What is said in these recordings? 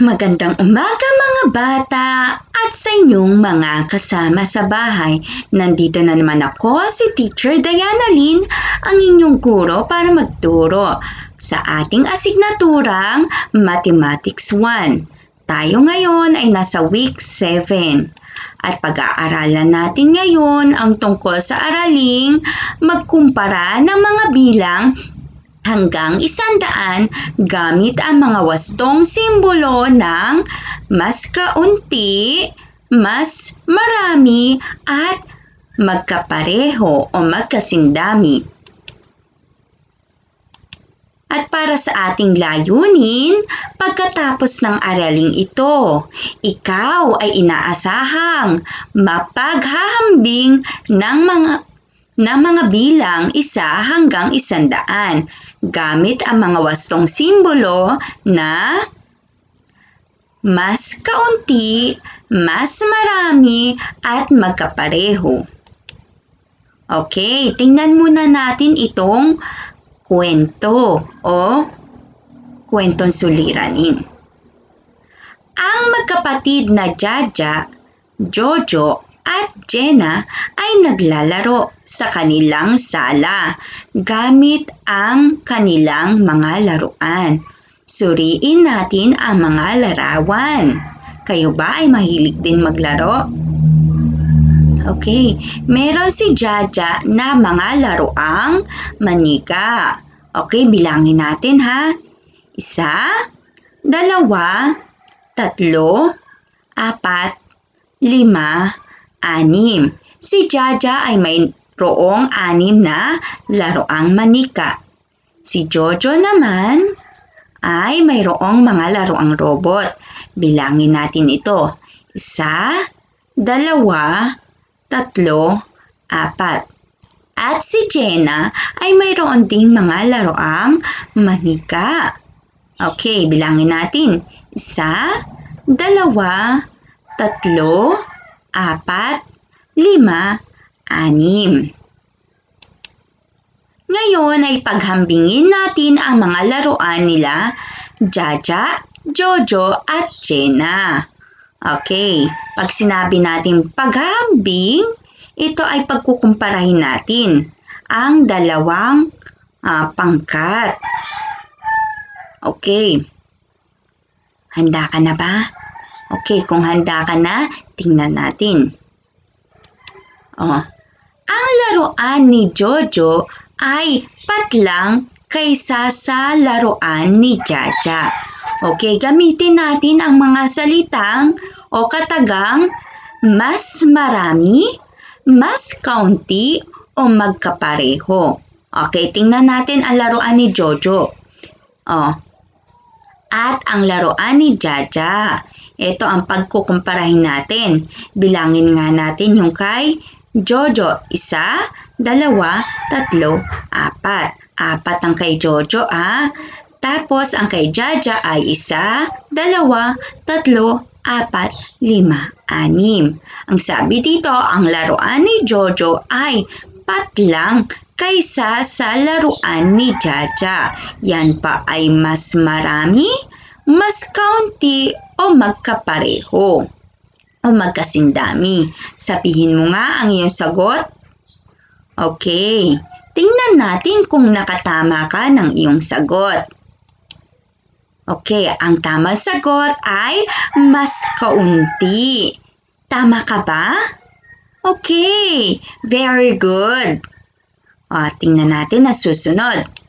Magandang umaga mga bata at sa inyong mga kasama sa bahay. Nandito na naman ako, si Teacher Diana Lynn, ang inyong guro para magturo sa ating asignaturang Mathematics 1. Tayo ngayon ay nasa week 7 at pag-aaralan natin ngayon ang tungkol sa araling magkumpara ng mga bilang hanggang isandaan gamit ang mga wastong simbolo ng mas kaunti, mas marami, at magkapareho o magkasindami. At para sa ating layunin, pagkatapos ng araling ito, ikaw ay inaasahang mapaghahambing ng mga ng mga bilang isa hanggang isandaan gamit ang mga wastong simbolo na mas kaunti, mas marami, at magkapareho. Okay, tingnan muna natin itong kwento o kwentong suliranin. Ang magkapatid na Jaja, Jojo at Jenna ay naglalaro sa kanilang sala gamit ang kanilang mga laruan. Suriin natin ang mga larawan. Kayo ba ay mahilig din maglaro? Okay, meron si Jaja na mga laruang manika. Okay, bilangin natin ha. Isa, dalawa, tatlo, apat, lima, anim. Si Jaja ay mayroong anim na laroang manika. Si Jojo naman ay mayroong mga laroang robot. Bilangin natin ito. Isa, dalawa, tatlo, apat. At si Jenna ay mayroon ding mga laroang manika. Okay, bilangin natin. Isa, dalawa, tatlo, apat, lima, anim. Ngayon ay paghambingin natin ang mga laruan nila Jaja, Jojo at Jenna. Okay, pag sinabi natin paghambing, ito ay pagkukumparahin natin ang dalawang uh, pangkat. Okay. Handa ka na ba? Okay, kung handa ka na, tingnan natin. Oh. Ang laruan ni Jojo ay patlang kaysa sa laruan ni Jaja. Okay, gamitin natin ang mga salitang o katagang mas marami, mas kaunti, o magkapareho. Okay, tingnan natin ang laruan ni Jojo. Oh. At ang laruan ni Jaja. Ito ang pagkukumparahin natin. Bilangin nga natin yung kay Jojo. Isa, dalawa, tatlo, apat. Apat ang kay Jojo ah. Tapos ang kay Jaja ay isa, dalawa, tatlo, apat, lima, anim. Ang sabi dito, ang laruan ni Jojo ay patlang kaysa sa laruan ni Jaja. Yan pa ay mas marami, mas kaunti o magkapareho o magkasindami. Sabihin mo nga ang iyong sagot. Okay, tingnan natin kung nakatama ka ng iyong sagot. Okay, ang tamang sagot ay mas kaunti. Tama ka ba? Okay, very good. O, tingnan natin na susunod.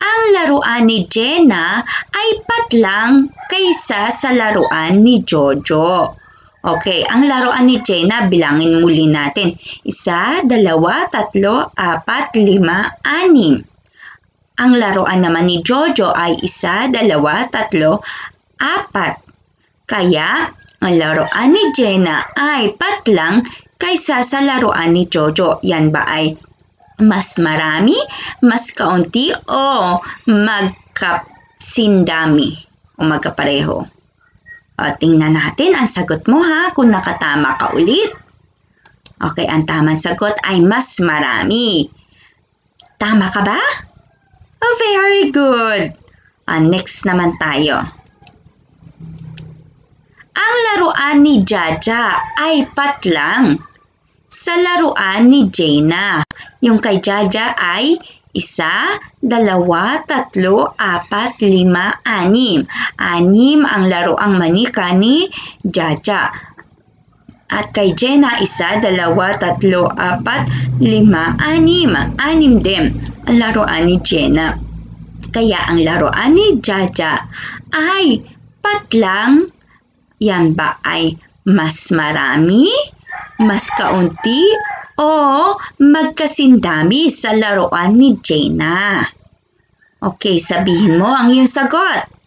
Ang laruan ni Jenna ay patlang kaysa sa laruan ni Jojo. Okay, ang laruan ni Jenna, bilangin muli natin. Isa, dalawa, tatlo, apat, lima, anim. Ang laruan naman ni Jojo ay isa, dalawa, tatlo, apat. Kaya, ang laruan ni Jenna ay patlang kaysa sa laruan ni Jojo. Yan ba ay mas marami, mas kaunti o magkasindami o magkapareho. O, tingnan natin ang sagot mo ha kung nakatama ka ulit. Okay, ang tamang sagot ay mas marami. Tama ka ba? Oh, very good. Ah, next naman tayo. Ang laruan ni Jaja ay patlang. Sa laruan ni Jaina, yung kay Jaja ay isa, dalawa, tatlo, apat, lima, anim. Anim ang laruang manika ni Jaja. At kay Jenna, isa, dalawa, tatlo, apat, lima, anim. Anim din ang laruan ni Jenna. Kaya ang laruan ni Jaja ay patlang. Yan ba ay mas marami, mas kaunti, o magkasindami sa laruan ni Jenna? Okay, sabihin mo ang iyong sagot.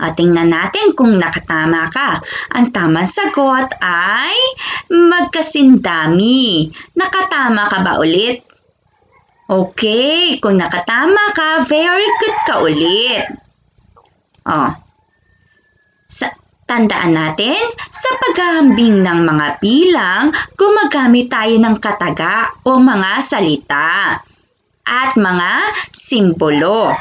At tingnan natin kung nakatama ka. Ang tamang sagot ay magkasindami. Nakatama ka ba ulit? Okay, kung nakatama ka, very good ka ulit. Oh. Sa, tandaan natin, sa paghahambing ng mga bilang, gumagamit tayo ng kataga o mga salita at mga simbolo.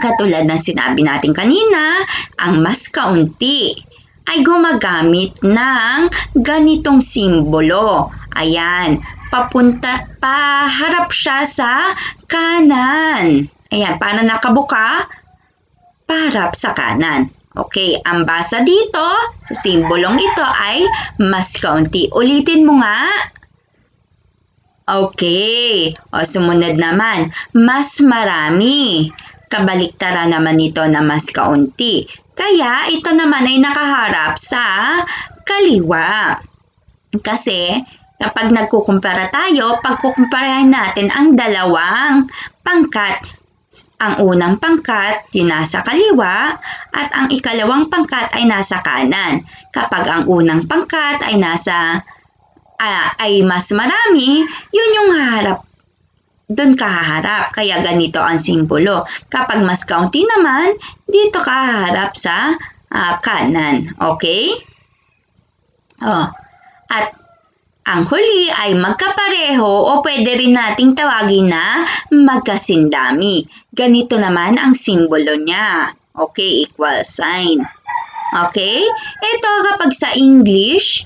Katulad ng sinabi natin kanina, ang mas kaunti ay gumagamit ng ganitong simbolo. Ayan, papunta, paharap siya sa kanan. Ayan, para nakabuka, paharap sa kanan. Okay, ang basa dito sa simbolong ito ay mas kaunti. Ulitin mo nga. Okay, o sumunod naman, mas marami kabaliktaran naman ito na mas kaunti. Kaya ito naman ay nakaharap sa kaliwa. Kasi kapag nagkukumpara tayo, pagkukumparahin natin ang dalawang pangkat. Ang unang pangkat ay nasa kaliwa at ang ikalawang pangkat ay nasa kanan. Kapag ang unang pangkat ay nasa uh, ay mas marami, yun yung harap doon ka haharap. Kaya ganito ang simbolo. Kapag mas kaunti naman, dito ka haharap sa uh, kanan. Okay? Oh. At ang huli ay magkapareho o pwede rin nating tawagin na magkasindami. Ganito naman ang simbolo niya. Okay, equal sign. Okay? Ito kapag sa English,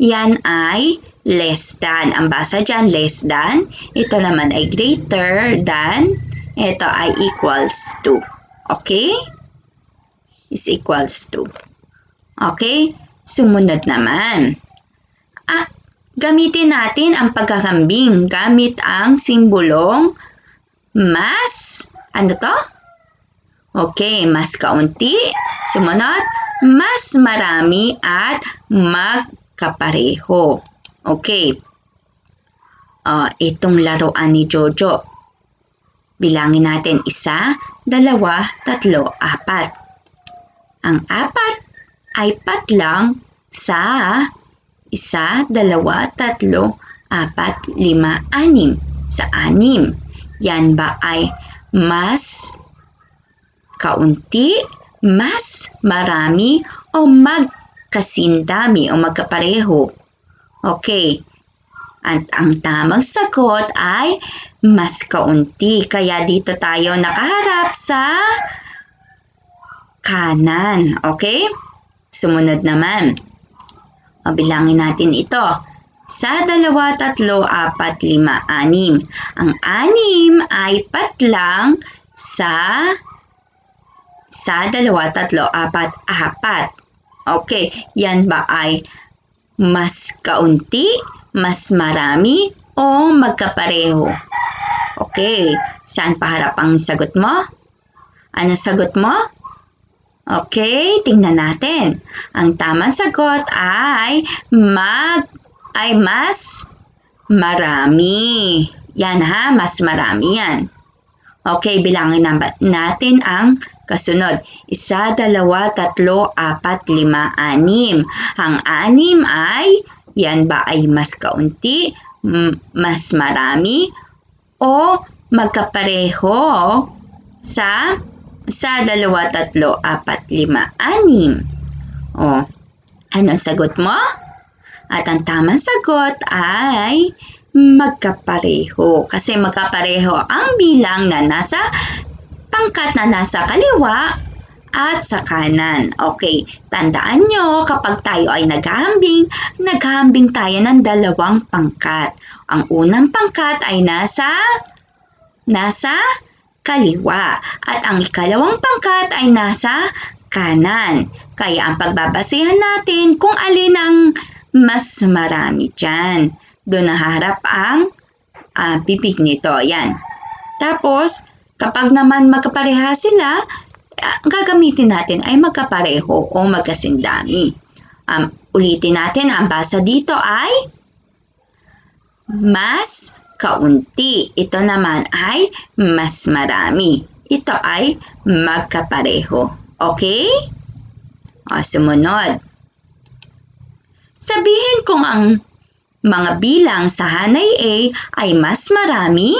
yan ay less than. Ang basa dyan, less than. Ito naman ay greater than. Ito ay equals to. Okay? Is equals to. Okay? Sumunod naman. Ah, gamitin natin ang pagkakambing gamit ang simbolong mas. Ano to? Okay, mas kaunti. Sumunod, mas marami at mag kapareho. Okay. Uh, itong laruan ni Jojo. Bilangin natin isa, dalawa, tatlo, apat. Ang apat ay patlang sa isa, dalawa, tatlo, apat, lima, anim. Sa anim. Yan ba ay mas kaunti, mas marami, o mag kasindami o magkapareho. Okay. At ang tamang sagot ay mas kaunti. Kaya dito tayo nakaharap sa kanan. Okay? Sumunod naman. O, bilangin natin ito. Sa dalawa, tatlo, apat, lima, anim. Ang anim ay patlang sa sa dalawa, tatlo, apat, apat. Okay, yan ba ay mas kaunti, mas marami, o magkapareho? Okay, saan paharap ang sagot mo? Ano sagot mo? Okay, tingnan natin. Ang tamang sagot ay mag ay mas marami. Yan ha, mas marami yan. Okay, bilangin natin ang Kasunod, isa, dalawa, tatlo, apat, lima, anim. Ang anim ay, yan ba ay mas kaunti, mas marami, o magkapareho sa sa dalawa, tatlo, apat, lima, anim. O, anong sagot mo? At ang tamang sagot ay magkapareho. Kasi magkapareho ang bilang na nasa pangkat na nasa kaliwa at sa kanan. Okay, tandaan nyo kapag tayo ay naghahambing, naghahambing tayo ng dalawang pangkat. Ang unang pangkat ay nasa nasa kaliwa at ang ikalawang pangkat ay nasa kanan. Kaya ang pagbabasehan natin kung alin ang mas marami dyan. Doon naharap ang uh, bibig nito. Yan. Tapos, kapag naman magkapareha sila, uh, gagamitin natin ay magkapareho o magkasindami. Um, ulitin natin, ang basa dito ay mas kaunti. Ito naman ay mas marami. Ito ay magkapareho. Okay? O, sumunod. Sabihin kung ang mga bilang sa hanay A ay mas marami,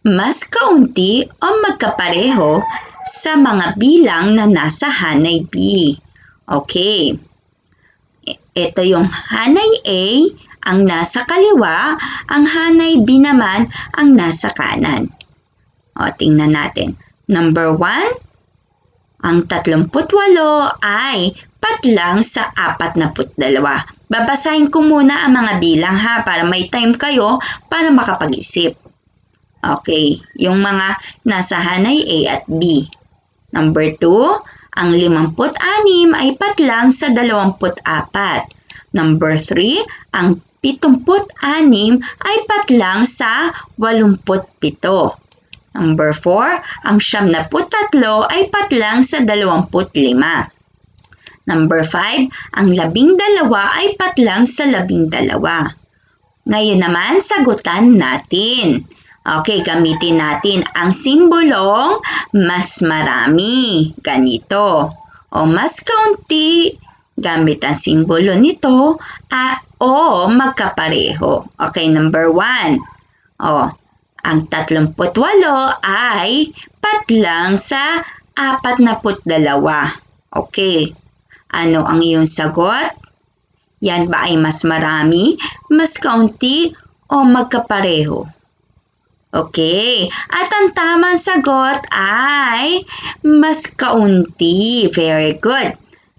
mas kaunti o magkapareho sa mga bilang na nasa hanay B. Okay. Ito yung hanay A, ang nasa kaliwa, ang hanay B naman ang nasa kanan. O, tingnan natin. Number 1, ang 38 ay patlang sa 42. Babasahin ko muna ang mga bilang ha para may time kayo para makapag-isip. Okay, yung mga nasa hanay A at B. Number 2, ang 56 ay patlang sa 24. Number 3, ang 76 ay patlang sa 87. Number 4, ang siyam na putatlo ay patlang sa dalawamput lima. Number 5, ang labing dalawa ay patlang sa labing dalawa. Ngayon naman, sagutan natin. Okay, gamitin natin ang simbolong mas marami. Ganito. O mas kaunti, gamit ang simbolo nito, a, o magkapareho. Okay, number 1. O, ang 38 ay patlang sa 42. Okay. Ano ang iyong sagot? Yan ba ay mas marami, mas kaunti, o magkapareho? Okay. At ang tamang sagot ay mas kaunti. Very good.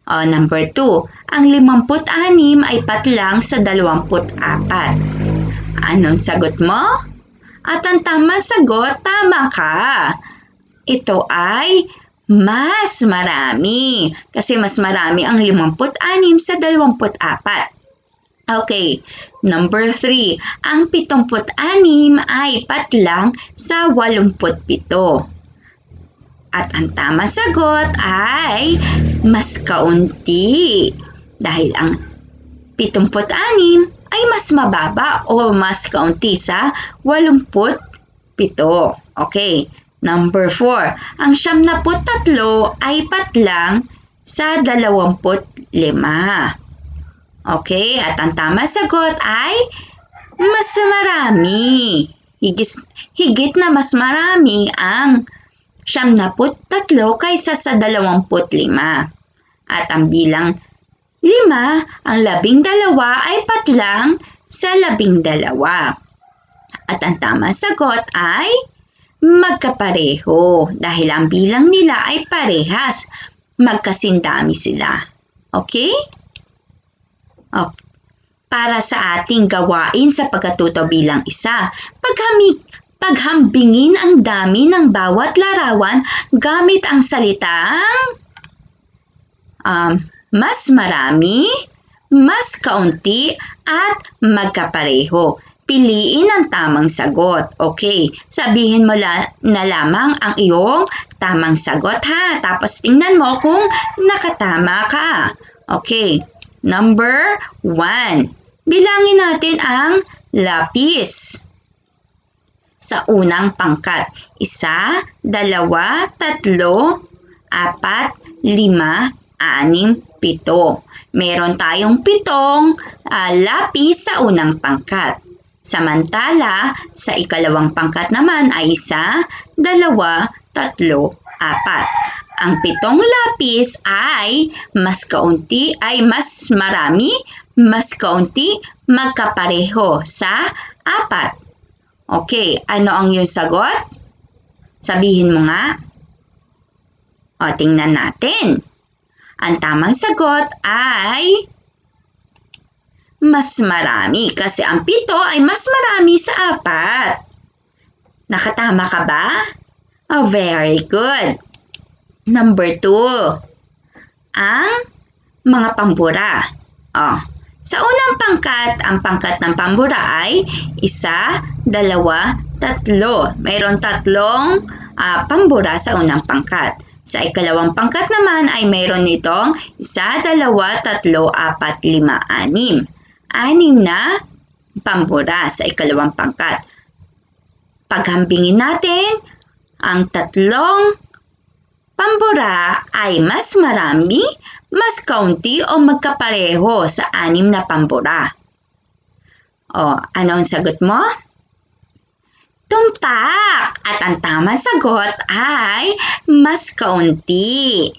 O, number 2. Ang 56 ay patlang sa 24. Anong sagot mo? At ang tamang sagot, tama ka. Ito ay mas marami. Kasi mas marami ang 56 sa 24. Okay, number 3. Ang 76 ay patlang sa 87. At ang tamang sagot ay mas kaunti. Dahil ang 76 ay mas mababa o mas kaunti sa 87. Okay. Number 4. Ang 73 ay patlang sa 25. Okay, at ang tama sagot ay mas marami. Higit, higit na mas marami ang 73 kaysa sa 25. At ang bilang Lima, ang labing dalawa ay patlang sa labing dalawa. At ang tamang sagot ay magkapareho dahil ang bilang nila ay parehas. Magkasindami sila. Okay? okay. Para sa ating gawain sa pagkatuto bilang isa, paghamig, paghambingin ang dami ng bawat larawan gamit ang salitang um, mas marami, mas kaunti, at magkapareho. Piliin ang tamang sagot. Okay, sabihin mo la, na lamang ang iyong tamang sagot ha. Tapos tingnan mo kung nakatama ka. Okay, number one. Bilangin natin ang lapis. Sa unang pangkat, isa, dalawa, tatlo, apat, lima, anim, pito. Meron tayong pitong uh, lapis sa unang pangkat. Samantala, sa ikalawang pangkat naman ay isa, dalawa, tatlo, apat. Ang pitong lapis ay mas kaunti ay mas marami, mas kaunti, magkapareho sa apat. Okay, ano ang iyong sagot? Sabihin mo nga. O, tingnan natin. Ang tamang sagot ay mas marami kasi ang pito ay mas marami sa apat. Nakatama ka ba? Oh, very good. Number two, ang mga pambura. Oh, sa unang pangkat, ang pangkat ng pambura ay isa, dalawa, tatlo. Mayroon tatlong uh, pambura sa unang pangkat. Sa ikalawang pangkat naman ay mayroon nitong isa, dalawa, tatlo, apat, lima, anim. Anim na pambura sa ikalawang pangkat. Paghambingin natin, ang tatlong pambura ay mas marami, mas kaunti o magkapareho sa anim na pambura. O, ano ang sagot mo? Tumpak! At ang tamang sagot ay mas kaunti.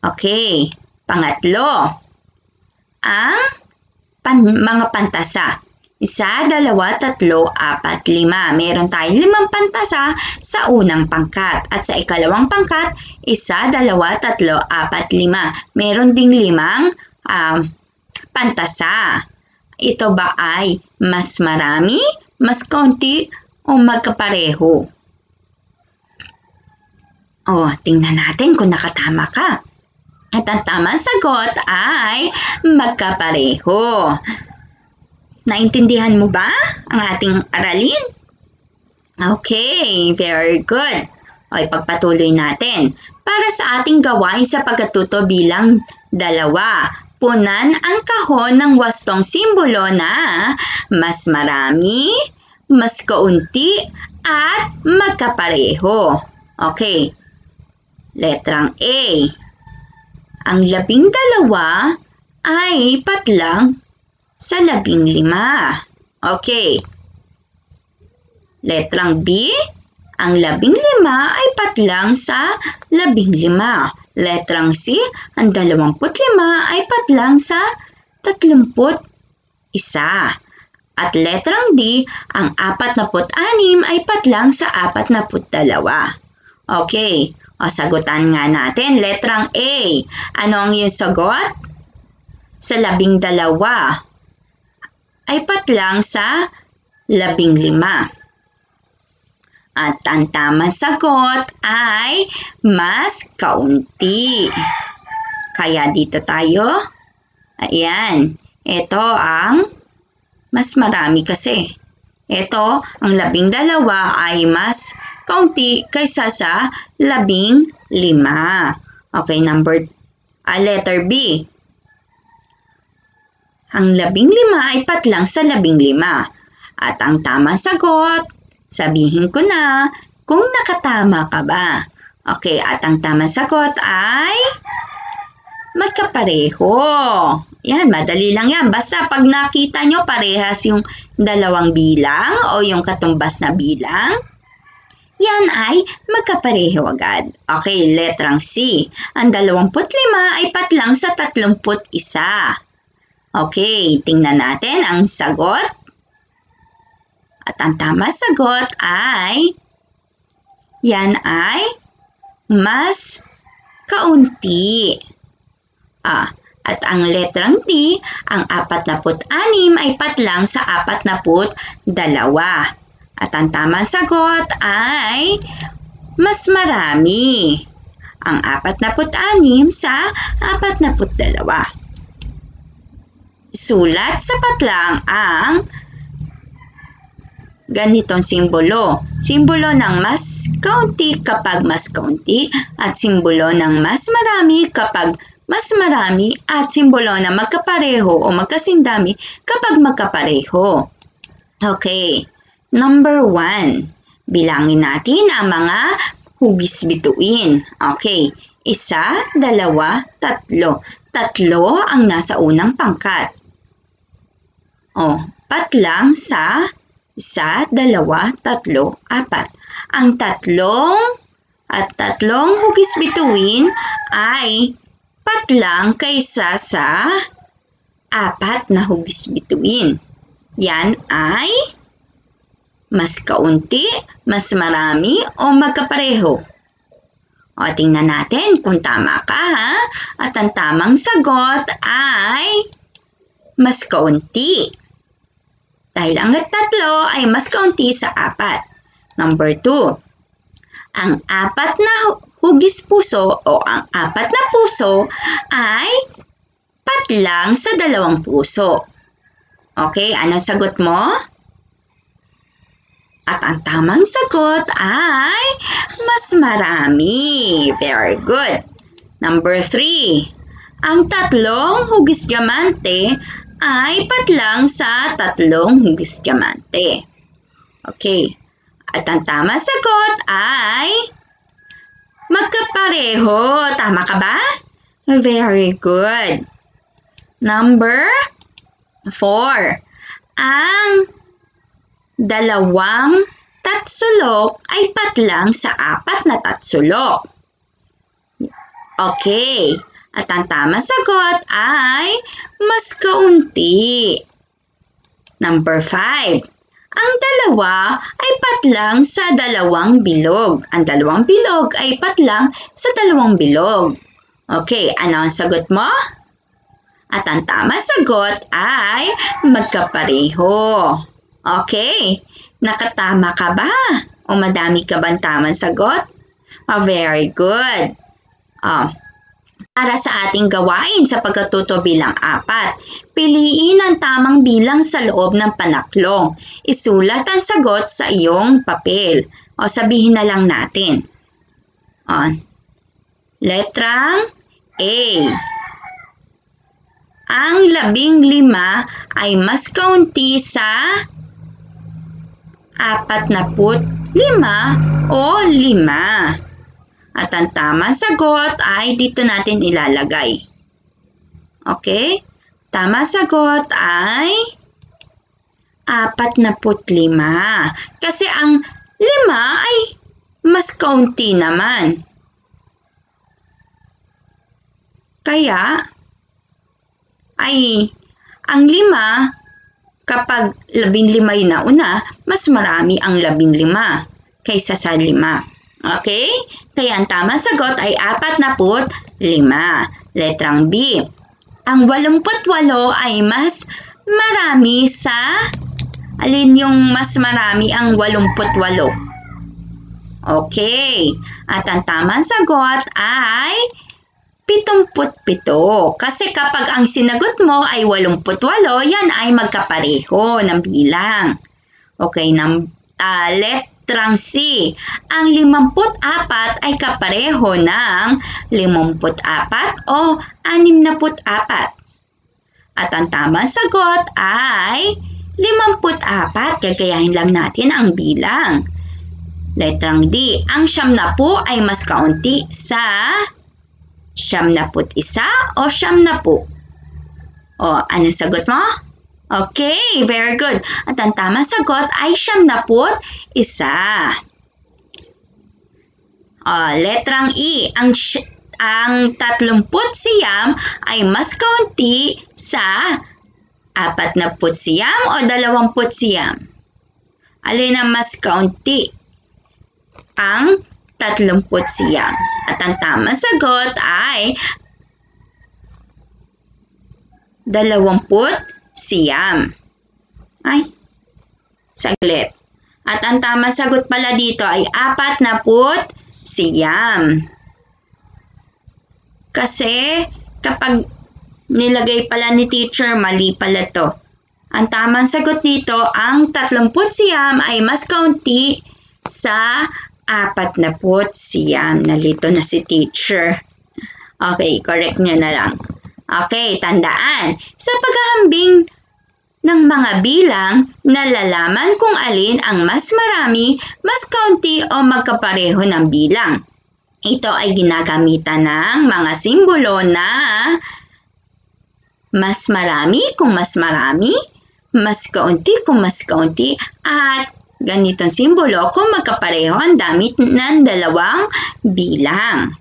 Okay, pangatlo. Ang pan, mga pantasa. Isa, dalawa, tatlo, apat, lima. Meron tayong limang pantasa sa unang pangkat. At sa ikalawang pangkat, isa, dalawa, tatlo, apat, lima. Meron ding limang um, pantasa. Ito ba ay mas marami, mas kaunti, o magkapareho? O, tingnan natin kung nakatama ka. At ang tamang sagot ay magkapareho. Naintindihan mo ba ang ating aralin? Okay, very good. O ipagpatuloy natin. Para sa ating gawain sa pagkatuto bilang dalawa, punan ang kahon ng wastong simbolo na mas marami, mas kaunti, at magkapareho. Okay, letrang A. Ang labing dalawa ay patlang sa labing lima. Okay. Letrang B. Ang labing lima ay patlang sa labing lima. Letrang C. Ang dalawamput lima ay patlang sa tatlumput isa. At letrang D, ang apat na anim ay patlang sa apat na dalawa. Okay, o sagutan nga natin. Letrang A, ano ang iyong sagot? Sa labing dalawa ay patlang sa labing lima. At ang tamang sagot ay mas kaunti. Kaya dito tayo. Ayan. Ito ang mas marami kasi. Ito, ang labing dalawa ay mas kaunti kaysa sa labing lima. Okay, number, uh, letter B. Ang labing lima ay patlang sa labing lima. At ang tamang sagot, sabihin ko na kung nakatama ka ba. Okay, at ang tamang sagot ay magkapareho. Yan, madali lang yan. Basta pag nakita nyo parehas yung dalawang bilang o yung katumbas na bilang, yan ay magkapareho agad. Okay, letrang C. Ang 25 ay patlang sa 31. Okay, tingnan natin ang sagot. At ang tama sagot ay yan ay mas kaunti. Ah, at ang letrang D, ang 46 ay patlang sa 42. At ang tamang sagot ay mas marami. Ang 46 sa 42 sulat sa patlang ang ganitong simbolo. Simbolo ng mas kaunti kapag mas kaunti at simbolo ng mas marami kapag mas marami at simbolo na magkapareho o magkasindami kapag magkapareho. Okay, number one. Bilangin natin ang mga hugis bituin. Okay, isa, dalawa, tatlo. Tatlo ang nasa unang pangkat. O, patlang sa isa, dalawa, tatlo, apat. Ang tatlong at tatlong hugis bituin ay patlang kaysa sa apat na hugis bituin. Yan ay mas kaunti, mas marami o magkapareho. O, tingnan natin kung tama ka ha. At ang tamang sagot ay mas kaunti. Dahil ang tatlo ay mas kaunti sa apat. Number two, ang apat na hugis puso o ang apat na puso ay patlang sa dalawang puso. Okay, anong sagot mo? At ang tamang sagot ay mas marami. Very good. Number three. Ang tatlong hugis diamante ay patlang sa tatlong hugis diamante. Okay. At ang tamang sagot ay magkapareho. Tama ka ba? Very good. Number four. Ang dalawang tatsulok ay patlang sa apat na tatsulok. Okay. At ang tamang sagot ay mas kaunti. Number 5. Ang dalawa ay patlang sa dalawang bilog. Ang dalawang bilog ay patlang sa dalawang bilog. Okay, ano ang sagot mo? At ang tamang sagot ay magkapareho. Okay, nakatama ka ba? O madami ka bang tamang sagot? Oh, very good. Oh, para sa ating gawain sa pagkatuto bilang apat, piliin ang tamang bilang sa loob ng panaklong. Isulat ang sagot sa iyong papel. O sabihin na lang natin. O, letrang A. Ang labing lima ay mas kaunti sa apat na put lima o lima. At ang tamang sagot ay dito natin ilalagay. Okay? Tama sagot ay apat na put lima. Kasi ang lima ay mas kaunti naman. Kaya ay ang lima Kapag labing lima yung nauna, mas marami ang labing lima kaysa sa lima. Okay? Kaya ang tamang sagot ay apat na put lima. Letrang B. Ang walumput walo ay mas marami sa alin yung mas marami ang walumput walo. Okay. At ang tamang sagot ay pitumput pito. Kasi kapag ang sinagot mo ay walumput walo, yan ay magkapareho ng bilang. Okay, ng uh, letrang C. Ang limamput apat ay kapareho ng limamput apat o anim na put apat. At ang tamang sagot ay limamput apat. Gagayahin lang natin ang bilang. Letrang D. Ang siyam na po ay mas kaunti sa Siyam na put isa o siyam na po? O, anong sagot mo? Okay, very good. At ang tamang sagot ay siyam na put isa. O, letrang E. Ang, ang tatlumput siyam ay mas kaunti sa apat na put siyam o dalawamput siyam? Alin ang mas kaunti? Ang tatlumput siyam. At ang tamang sagot ay dalawamput siyam. Ay, saglit. At ang tamang sagot pala dito ay apat na put siyam. Kasi kapag nilagay pala ni teacher, mali pala to. Ang tamang sagot dito, ang 30 siyam ay mas kaunti sa apat na put siyam. Nalito na si teacher. Okay, correct nyo na lang. Okay, tandaan. Sa paghahambing ng mga bilang, nalalaman kung alin ang mas marami, mas kaunti o magkapareho ng bilang. Ito ay ginagamitan ng mga simbolo na mas marami kung mas marami, mas kaunti kung mas kaunti, at ganitong simbolo kung magkapareho ang damit ng dalawang bilang.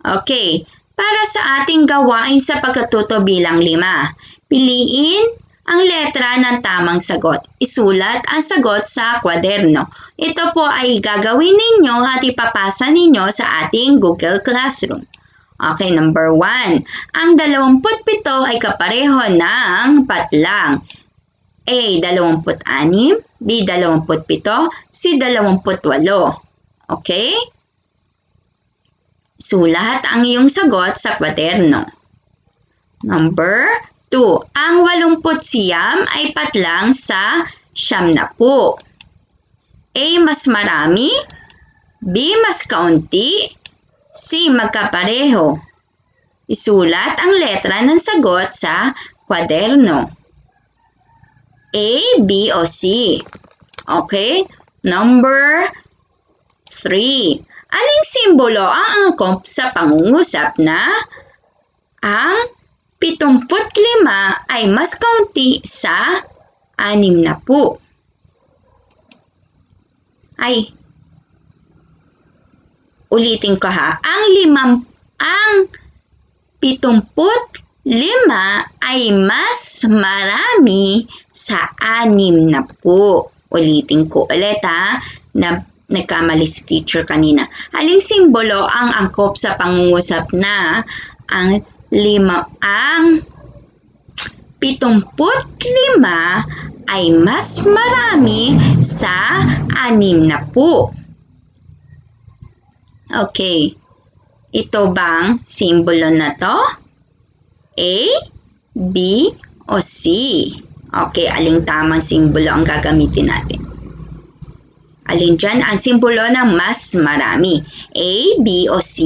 Okay, para sa ating gawain sa pagkatuto bilang lima, piliin ang letra ng tamang sagot. Isulat ang sagot sa kwaderno. Ito po ay gagawin ninyo at ipapasa ninyo sa ating Google Classroom. Okay, number one. Ang 27 ay kapareho ng patlang. A. 26, B. 27, C. 28. Okay? Sulat ang iyong sagot sa kwaderno. Number 2. Ang 80 siyam ay patlang sa siyam na po. A. Mas marami. B. Mas kaunti. C. Magkapareho. Isulat ang letra ng sagot sa kwaderno. A, B, o C. Okay? Number 3. Aling simbolo ang angkop sa pangungusap na ang 75 ay mas kaunti sa 6 na po? Ay, Ulitin ko ha. Ang limang, ang pitumput lima ay mas marami sa anim na po. Ulitin ko ulit ha. Na, nagkamali si teacher kanina. Aling simbolo ang angkop sa pangungusap na ang lima, ang pitumput lima ay mas marami sa anim na po. Okay. Ito bang simbolo na to? A, B, o C? Okay, aling tamang simbolo ang gagamitin natin? Alin dyan ang simbolo ng mas marami? A, B, o C?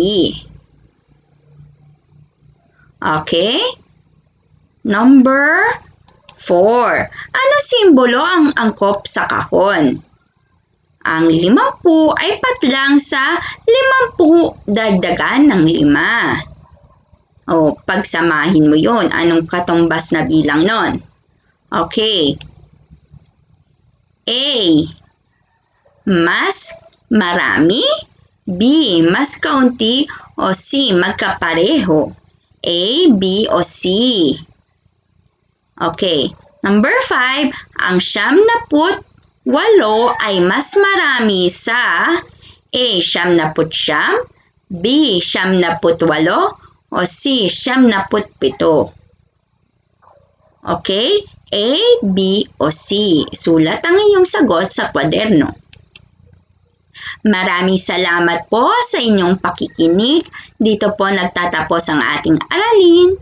Okay? Number 4. Ano simbolo ang angkop sa kahon? Ang limampu ay patlang sa limampu dagdagan ng lima. O, pagsamahin mo yon Anong katumbas na bilang nun? Okay. A. Mas marami. B. Mas kaunti. O C. Magkapareho. A, B, o C. Okay. Number 5. Ang siyam na put Walo ay mas marami sa A. Siyam na putsyam, B. Siyam na putwalo, o C. Siyam na putpito. Okay? A, B, o C. Sulat ang iyong sagot sa kwaderno. Maraming salamat po sa inyong pakikinig. Dito po nagtatapos ang ating aralin.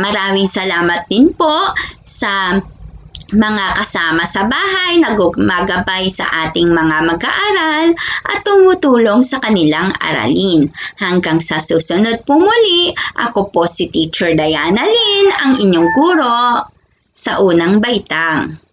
Maraming salamat din po sa mga kasama sa bahay na gumagabay sa ating mga mag-aaral at tumutulong sa kanilang aralin. Hanggang sa susunod po muli, ako po si Teacher Diana Lin, ang inyong guro sa unang baitang.